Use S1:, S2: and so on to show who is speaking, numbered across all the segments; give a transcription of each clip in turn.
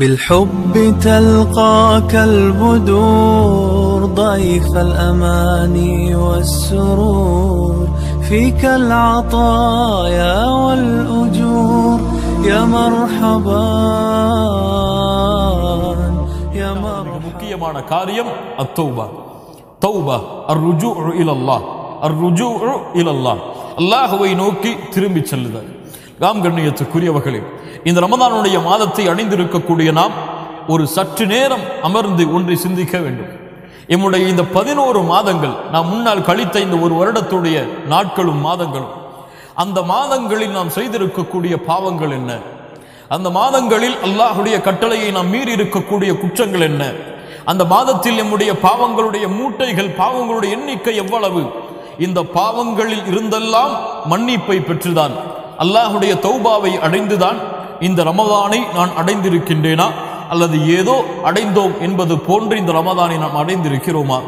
S1: بالحب تلقاك البدور ضيف الأماني والسرور فيك العطايا والأجور يا مرحبا يا مرحبا.
S2: كاريم التوبة. توبة الرجوع إلى الله. الرجوع إلى الله. الله هو ينوكي ترمي تشلدك. ராம் கண்ணியத்துக்குரியவர்களே இந்த ரமதானுடைய மாதத்தை அணிந்திருக்கக்கூடிய நாம் ஒரு சற்று நேரம் அமர்ந்து ஒன்றை சிந்திக்க வேண்டும். எம்முடைய இந்த பதினோரு மாதங்கள் நாம் முன்னால் கழித்த இந்த ஒரு வருடத்துடைய நாட்களும் மாதங்களும் அந்த மாதங்களில் நாம் செய்திருக்கக்கூடிய பாவங்கள் என்ன? அந்த மாதங்களில் அல்லாஹுடைய கட்டளையை நாம் மீறி இருக்கக்கூடிய குற்றங்கள் என்ன? அந்த மாதத்தில் நம்முடைய பாவங்களுடைய மூட்டைகள் பாவங்களுடைய எண்ணிக்கை எவ்வளவு? இந்த பாவங்களில் இருந்தெல்லாம் மன்னிப்பை பெற்றுதான். அல்லாஹுடைய தௌபாவை அடைந்துதான் இந்த ரமதானை நான் அடைந்திருக்கின்றேனா? அல்லது ஏதோ அடைந்தோம் என்பது போன்று இந்த ரமதானை நாம் அடைந்திருக்கிறோமா?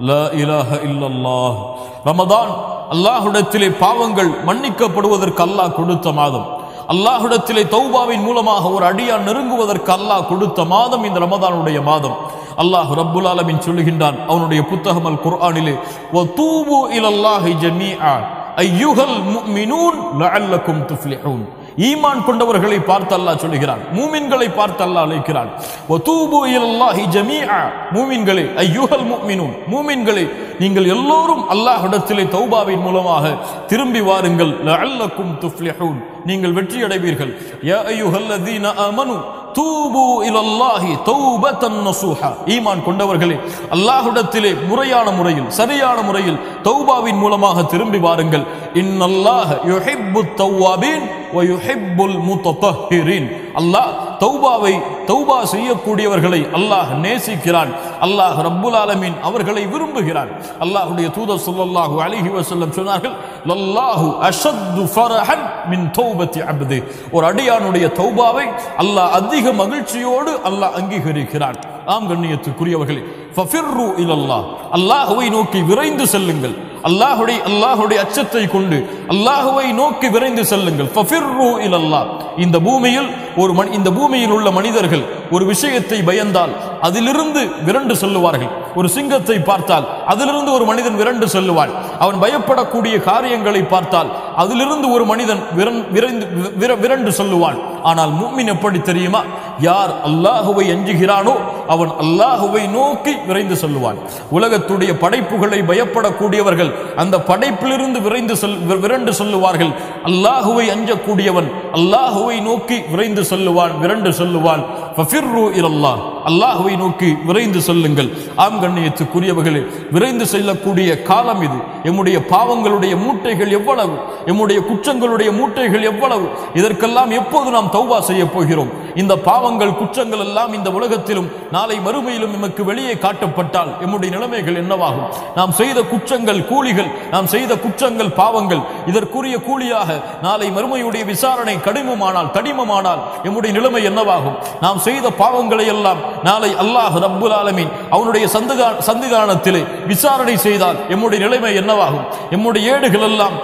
S2: ல இலாஹ இல்லல்லாஹ். ரமதான் அல்லாஹுடத்திலே பாவங்கள் மன்னிக்கப்படுவதற்கு அல்லாஹ் கொடுத்த மாதம். அல்லாஹுடத்திலே தௌபாவின் மூலமாக ஒரு அடியான் நெருங்குவதற்கு அல்லாஹ் கொடுத்த மாதம் இந்த ரமதானுடைய மாதம். அல்லாஹ் ரப்புல் ஆலமின் சொல்லுகின்றான் அவனுடைய புத்தகம் அல் குர்ஆனிலே வதூபு இலல்லாஹி ஜமீஆ ஐயுகல் முஃமினூன் லஅல்லக்கும் துஃப்லிஹூன். ஈமான் கொண்டவர்களை பார்த்து அல்லாஹ் சொல்லுகிறான். மூமின்களை பார்த்து அல்லாஹ் அழைக்கிறான். வதூபு இலல்லாஹி ஜமீஆ. மூமின்களே ஐயுஹல் முஃமினூன் மூமின்களே நீங்கள் எல்லோரும் அல்லாஹ்விடத்திலே தௌபாவின் மூலமாக திரும்பி வாருங்கள். லஅல்லக்கும் துஃப்லிஹூன். நீங்கள் வெற்றி அடைவீர்கள் யா அய்யுஹல்லதீன ஆமனு. தூபு இலல்லாஹி தௌபத்தன் நசூஹா. ஈமான் கொண்டவர்களே அல்லாஹுடத்திலே முறையான முறையில் சரியான முறையில் தௌபாவின் மூலமாக திரும்பி வாருங்கள். இன்னல்லாஹ யுஹிப்பு தௌவாபின் வ யுஹிப்புல் முத்தஹிரின் அல்லாஹ் தௌபாவை தௌபா செய்யக்கூடியவர்களை அல்லாஹ் நேசிக்கிறான். அல்லாஹ் ரப்புல் ஆலமீன் அவர்களை விரும்புகிறான். அல்லாஹுடைய தூதர் சொல்லல்லாஹு அலிஹி வசல்லம் சொன்னார்கள் லல்லாஹு அஷத்து ஃபரஹன் மின் தௌபத்தி அப்து. ஒரு அடியானுடைய தௌபாவை அல்லாஹ் அதிக மகிழ்ச்சியோடு அல்லாஹ் அங்கீகரிக்கிறான். ஆம் கண்ணியத்துக்குரியவர்களே ஃபஃபிர்ரு இலல்லாஹ். அல்லாஹுவை நோக்கி விரைந்து செல்லுங்கள். அல்லாஹுடைய அல்லாஹுடைய அச்சத்தை கொண்டு அல்லாஹுவை நோக்கி விரைந்து செல்லுங்கள். ஃபஃபிர்ரு இந்த பூமியில் ஒரு மனி இந்த பூமியில் உள்ள மனிதர்கள் ஒரு விஷயத்தை பயந்தால் அதிலிருந்து விரண்டு செல்லுவார்கள். ஒரு சிங்கத்தை பார்த்தால் அதிலிருந்து ஒரு மனிதன் விரண்டு செல்லுவான். அவன் பயப்படக்கூடிய காரியங்களை பார்த்தால் அதிலிருந்து ஒரு மனிதன் விரைந்து விரண்டு செல்லுவான். ஆனால் மூமின் எப்படி தெரியுமா? யார் அல்லாஹுவை அஞ்சுகிறானோ அவன் அல்லாஹுவை நோக்கி விரைந்து செல்லுவான். உலகத்துடைய படைப்புகளை பயப்படக்கூடியவர்கள் அந்த படைப்பிலிருந்து விரைந்து செல் விரண்டு செல்லுவார்கள். அல்லாஹுவை அஞ்சக்கூடியவன் அல்லாஹுவை நோக்கி விரைந்து செல்லுவான் விரண்டு செல்லுவான். அல்லாஹுவை நோக்கி விரைந்து செல்லுங்கள். ஆம் கண்ணியத்துக்குரியவர்களே விரைந்து செல்லக்கூடிய காலம் இது. எம்முடைய பாவங்களுடைய மூட்டைகள் எவ்வளவு? எம்முடைய குற்றங்களுடைய மூட்டைகள் எவ்வளவு? இதற்கெல்லாம் எப்போது நாம் தௌவா செய்ய போகிறோம்? இந்த பாவங்கள் குற்றங்கள் எல்லாம் இந்த உலகத்திலும் நாளை மறுமையிலும் எமக்கு வெளியே காட்டப்பட்டால் எம்முடைய நிலைமைகள் என்னவாகும்? நாம் செய்த குற்றங்கள் கூலிகள் நாம் செய்த குற்றங்கள் பாவங்கள் இதற்குரிய கூலியாக நாளை மறுமையுடைய விசாரணை கடிமமானால் கடிமமானால் எம்முடைய நிலைமை என்னவாகும்? நாம் செய்த பாவங்களை எல்லாம் நாளை அல்லாஹ் ரப்புல் ஆலமீன் அவனுடைய சந்திகா சந்திதானத்திலே விசாரணை செய்தால் எம்முடைய நிலைமை என்னவாகும்? எம்முடைய ஏடுகள் எல்லாம்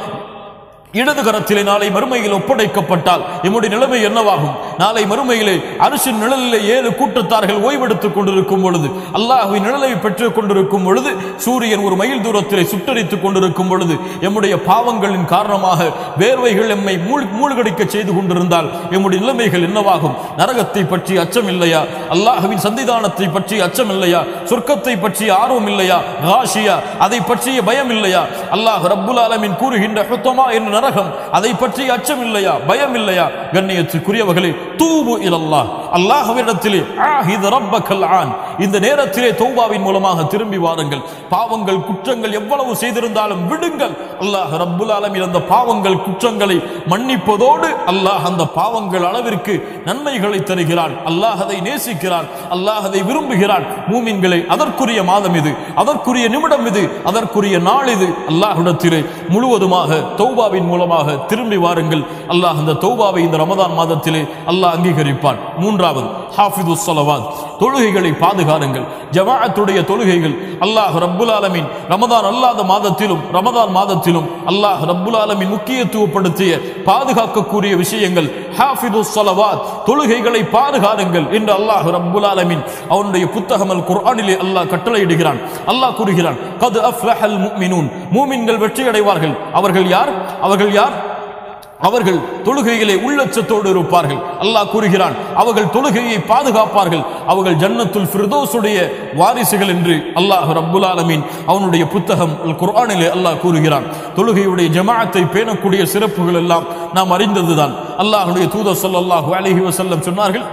S2: இடது கரத்திலே நாளை மறுமையில் ஒப்படைக்கப்பட்டால் எம்முடைய நிலைமை என்னவாகும்? நாளை மறுமையிலே அரசின் நிழலிலே ஏழு கூட்டத்தார்கள் ஓய்வெடுத்துக் கொண்டிருக்கும் பொழுது அல்லாஹ்வின் நிழலை பெற்றுக் கொண்டிருக்கும் பொழுது சூரியன் ஒரு மைல் தூரத்திலே சுட்டரித்துக் கொண்டிருக்கும் பொழுது எம்முடைய பாவங்களின் காரணமாக வேர்வைகள் எம்மை மூழ் மூழ்கடிக்க செய்து கொண்டிருந்தால் எம்முடைய நிலைமைகள் என்னவாகும்? நரகத்தை பற்றி அச்சம் இல்லையா? அல்லாஹ்வின் சந்திதானத்தை பற்றி அச்சம் இல்லையா? சொர்க்கத்தை பற்றி ஆர்வம் இல்லையா? ராஷியா அதை பற்றிய பயம் இல்லையா? அல்லாஹ் ரப்புல் ஆலமின் கூறுகின்ற ஹுத்தமா என்ற நரகம். அதை பற்றி அச்சம் இல்லையா பயம் இல்லையா கண்ணியத்துக்குரியவர்களே தூபு இலல்லாஹ். அல்லாஹ்விடத்திலே ஆஹித ரப்பக்கல் ஆன். இந்த நேரத்திலே தௌபாவின் மூலமாக திரும்பி வாருங்கள். பாவங்கள் குற்றங்கள் எவ்வளவு செய்திருந்தாலும் விடுங்கள். அல்லாஹ் ரப்புல் ஆலமில் அந்த பாவங்கள் குற்றங்களை மன்னிப்பதோடு அல்லாஹ் அந்த பாவங்கள் அளவிற்கு நன்மைகளை தருகிறான். அல்லாஹ் அதை நேசிக்கிறான். அல்லாஹ் அதை விரும்புகிறான். மூமின்களை அதற்குரிய மாதம் இது. அதற்குரிய நிமிடம் இது. அதற்குரிய நாள் இது. அல்லாஹ்விடத்திலே முழுவதுமாக தௌபாவின் மூலமாக திரும்பி வாருங்கள். அல்லாஹ் அந்த தௌபாவை இந்த ரமதான் மாதத்திலே அல்லாஹ் அல்லாஹ் அங்கீகரிப்பான். மூன்றாவது ஹாஃபிது ஸலவாத் தொழுகைகளை பாதுகாருங்கள். ஜமாஅத்துடைய தொழுகைகள் அல்லாஹ் ரப்புல் ஆலமின் ரமதான் அல்லாத மாதத்திலும் ரமதான் மாதத்திலும் அல்லாஹ் ரப்புல் ஆலமின் முக்கியத்துவப்படுத்திய பாதுகாக்கக்கூடிய விஷயங்கள். ஹாஃபிது ஸலவாத் தொழுகைகளை பாதுகாருங்கள் என்று அல்லாஹ் ரப்புல் ஆலமின் அவனுடைய புத்தகம் அல் குர்ஆனிலே அல்லாஹ் கட்டளையிடுகிறான். அல்லாஹ் கூறுகிறான் கது அஃப்லஹல் முஃமினூன். மூமின்கள் வெற்றி அடைவார்கள் அவர்கள் யார்? அவர்கள் யார்? அவர்கள் தொழுகையிலே உள்ளச்சத்தோடு இருப்பார்கள். அல்லாஹ் கூறுகிறான் அவர்கள் தொழுகையை பாதுகாப்பார்கள். அவர்கள் ஜன்னத்துல் ஃபிர்தோசுடைய வாரிசுகள் என்று அல்லாஹ் ரப்புல் ஆலமீன் அவனுடைய புத்தகம் அல் குர்ஆனிலே அல்லாஹ் கூறுகிறான். தொழுகையுடைய ஜமாஅத்தை பேணக்கூடிய சிறப்புகள் எல்லாம் நாம் அறிந்ததுதான். அல்லாஹுடைய தூத சொல்லாஹு அலைஹி வசல்லம் சொன்னார்கள்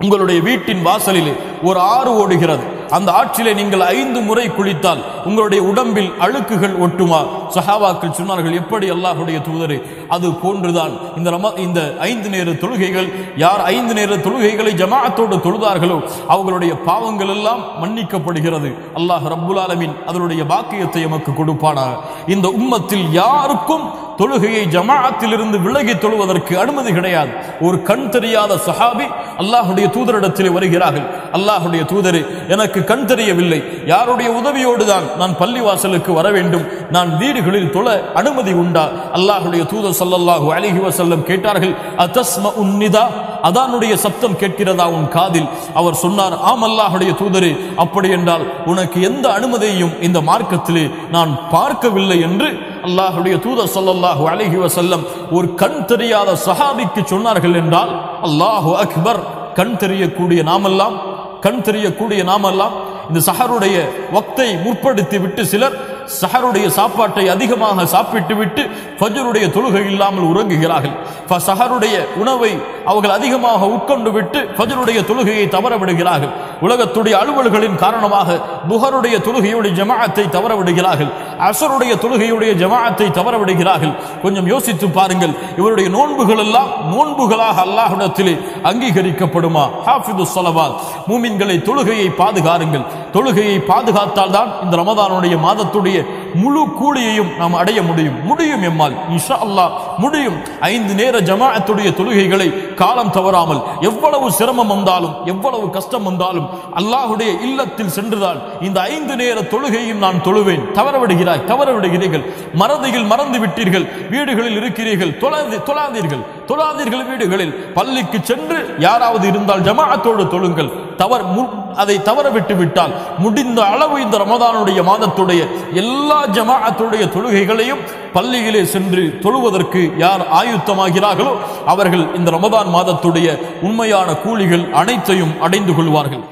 S2: உங்களுடைய வீட்டின் வாசலிலே ஒரு ஆறு ஓடுகிறது. அந்த ஆற்றிலே நீங்கள் ஐந்து முறை குளித்தால் உங்களுடைய உடம்பில் அழுக்குகள் ஒட்டுமா? சஹாவாக்கள் சொன்னார்கள் எப்படி அல்லாஹுடைய தூதரே அது போன்றுதான். இந்த ரம இந்த ஐந்து நேர தொழுகைகள் யார் ஐந்து நேர தொழுகைகளை ஜமாஅத்தோடு தொழுதார்களோ அவர்களுடைய பாவங்கள் எல்லாம் மன்னிக்கப்படுகிறது. அல்லாஹ் ரப்புல் ஆலமீன் அதனுடைய பாக்கியத்தை எமக்கு கொடுப்பானாக. இந்த உம்மத்தில் யாருக்கும் தொழுகையை ஜமாஅத்திலிருந்து விலகி தொழுவதற்கு அனுமதி கிடையாது. ஒரு கண் தெரியாத சஹாபி அல்லாஹுடைய தூதரிடத்தில் வருகிறார்கள். அல்லாஹுடைய தூதரே எனக்கு கண் தெரியவில்லை. யாருடைய உதவியோடு தான் நான் பள்ளிவாசலுக்கு வர வேண்டும். நான் வீடுகளில் தொழ அனுமதி உண்டா? அல்லாஹுடைய தூதர் சல்லல்லாஹு அலிஹி வசல்லம் கேட்டார்கள் அதஸ்ம உன்னிதா அதானுடைய சப்தம் கேட்கிறதா உன் காதில்? அவர் சொன்னார் ஆம் அல்லாஹுடைய தூதரே அப்படி என்றால் உனக்கு எந்த அனுமதியையும் இந்த மார்க்கத்திலே நான் பார்க்கவில்லை என்று அல்லாஹுடைய தூதர் சொல்லல்லாஹு அலஹி வசல்லம் ஒரு கண் தெரியாத சஹாபிக்கு சொன்னார்கள் என்றால் அல்லாஹு அக்பர். கண் தெரியக்கூடிய நாமெல்லாம் கண் தெரியக்கூடிய நாமெல்லாம் இந்த சஹருடைய வக்தை முற்படுத்தி விட்டு சிலர் சஹருடைய சாப்பாட்டை அதிகமாக சாப்பிட்டு விட்டு ஃபஜருடைய தொழுகை இல்லாமல் உறங்குகிறார்கள். ஃப- சஹருடைய உணவை அவர்கள் அதிகமாக உட்கொண்டு விட்டு ஃபஜ்ருடைய தொழுகையை தவற விடுகிறார்கள். உலகத்துடைய அலுவல்களின் காரணமாக புகருடைய தொழுகையுடைய ஜமாத்தை தவற விடுகிறார்கள் அசருடைய தொழுகையுடைய ஜமாத்தை தவற விடுகிறார்கள் கொஞ்சம் யோசித்து பாருங்கள். இவருடைய நோன்புகள் எல்லாம் நோன்புகளாக அல்லாஹிடத்திலே அங்கீகரிக்கப்படுமா? ஹாஃபிது ஸலவாத். மூமின்களை தொழுகையை பாதுகாருங்கள். தொழுகையை பாதுகாத்தால் தான் இந்த ரமதானுடைய மாதத்துடைய முழு கூலியையும் நாம் அடைய முடியும். முடியும் எம்மால். இஷா அல்லாஹ். முடியும். ஐந்து நேர ஜமாஅத்துடைய தொழுகைகளை காலம் தவறாமல் எவ்வளவு சிரமம் வந்தாலும் எவ்வளவு கஷ்டம் வந்தாலும் அல்லாஹுடைய இல்லத்தில் சென்றுதான் இந்த ஐந்து நேர தொழுகையும் நான் தொழுவேன். தவறவிடுகிறாய் தவறவிடுகிறீர்கள். தவற விடுகிறீர்கள் மறதியில் மறந்து விட்டீர்கள். வீடுகளில் இருக்கிறீர்கள். தொழாதீர்கள். தொழாதீர்கள் வீடுகளில். பள்ளிக்கு சென்று யாராவது இருந்தால் ஜமாஅத்தோடு தொழுங்கள். தவறு மு- அதை தவற விட்டு விட்டால் முடிந்த அளவு இந்த ரமதானுடைய மாதத்துடைய எல்லா ஜமாஅத்துடைய தொழுகைகளையும் பள்ளியிலே சென்று தொழுவதற்கு யார் ஆயுத்தமாகிறார்களோ அவர்கள் இந்த ரமதான் மாதத்துடைய உண்மையான கூலிகள் அனைத்தையும் அடைந்து கொள்வார்கள்.